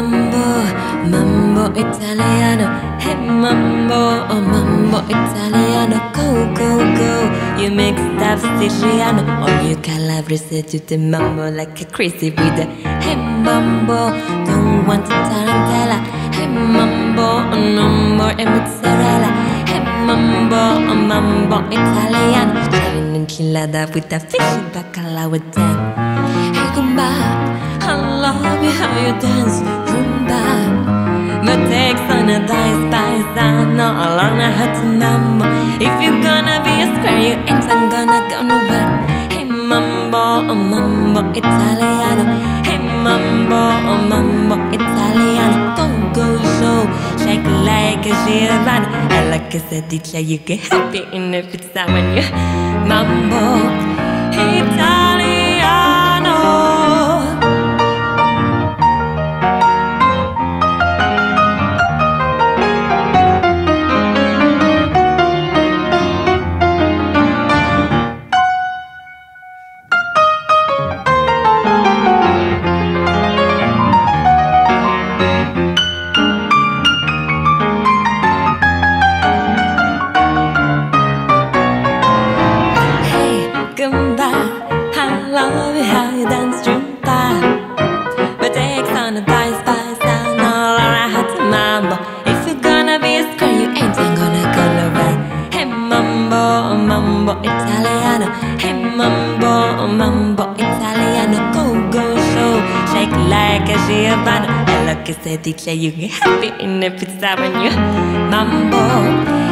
mambo mambo italiano. Hey mambo oh mambo italiano. Go go go you make stuff siciliano. Or you calabrese to the mambo like a crazy with hey mambo don't want to tarantella. Hey mambo oh, no more mozzarella. Hey mambo oh mambo italiano. Having enchilada with the fish bacala with them. Hey gumba I you how you dance rumba but takes on a dice paisano along a hot mambo if you're gonna be a square you ain't gonna go nowhere. Hey mambo oh mambo italiano. Hey mambo oh mambo italiano. Go go show shake like a Giovanni. I like I said DJ you get happy in the pizza when you mambo like Giovanna. And look, I said, DJ, you get happy in the pizza when you mambo.